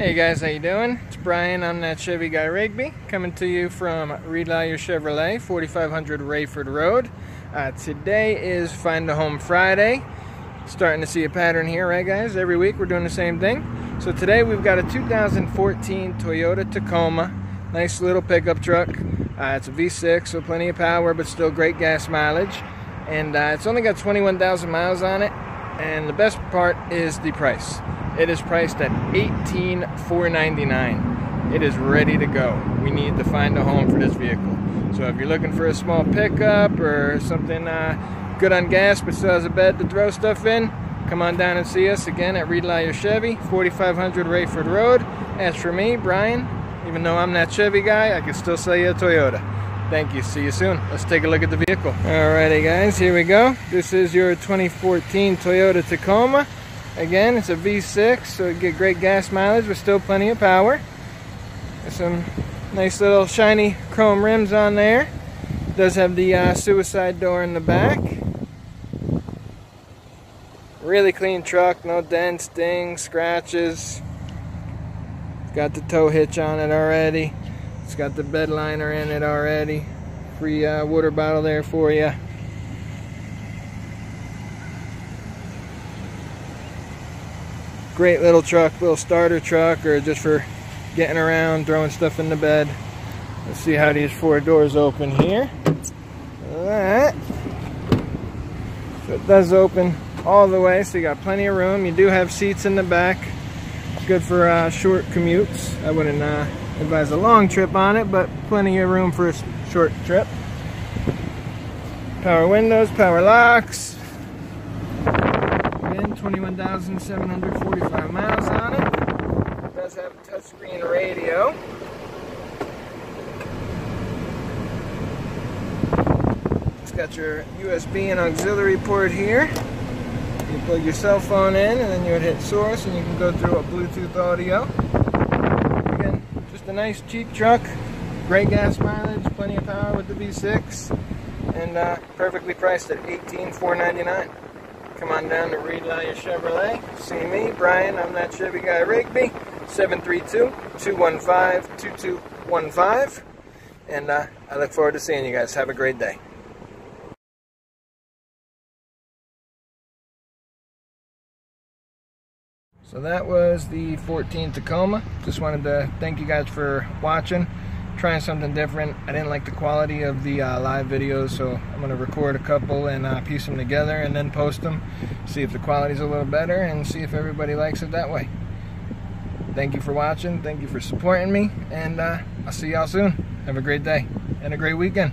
Hey guys, how you doing? It's Brian. I'm that Chevy guy Rigby, coming to you from Reed Lallier Chevrolet, 4500 Raeford Road. Uh, today is Find a Home Friday. Starting to see a pattern here, right guys? Every week we're doing the same thing. So today we've got a 2014 Toyota Tacoma. Nice little pickup truck. Uh, it's a V6, so plenty of power, but still great gas mileage. And uh, it's only got 21,000 miles on it. And the best part is the price. It is priced at 18,499. It is ready to go. We need to find a home for this vehicle. So if you're looking for a small pickup or something uh, good on gas but still has a bed to throw stuff in, come on down and see us again at Reed Lallier Chevy, 4500 Raeford Road. As for me, Brian, even though I'm that Chevy guy, I can still sell you a Toyota. Thank you. See you soon. Let's take a look at the vehicle. Alrighty guys, here we go. This is your 2014 Toyota Tacoma. Again, it's a V6, so you get great gas mileage with still plenty of power. There's some nice little shiny chrome rims on there. Does have the uh, suicide door in the back. Really clean truck, no dents, dings, scratches. It's got the tow hitch on it already. It's got the bed liner in it already. Free uh, water bottle there for you. Great little truck, little starter truck, or just for getting around, throwing stuff in the bed. Let's see how these four doors open here. That. So it does open all the way, so you got plenty of room. You do have seats in the back. Good for uh, short commutes. I wouldn't uh, advise a long trip on it, but plenty of room for a short trip. Power windows, power locks. Again, 21,745 miles on it. It does have a touchscreen radio. It's got your USB and auxiliary port here. You plug your cell phone in and then you would hit source and you can go through a Bluetooth audio. Again, just a nice cheap truck. Great gas mileage, plenty of power with the V6, and uh, perfectly priced at $18,499. Come on down to Lallier Chevrolet. See me, Brian. I'm that Chevy guy Rigby. 732-215-2215. And uh, I look forward to seeing you guys. Have a great day. So that was the 14 Tacoma. Just wanted to thank you guys for watching. Trying something different. I didn't like the quality of the uh, live videos, so I'm to record a couple and uh, piece them together and then post them. See if the quality's a little better and see if everybody likes it that way. Thank you for watching. Thank you for supporting me. And uh, I'll see y'all soon. Have a great day and a great weekend.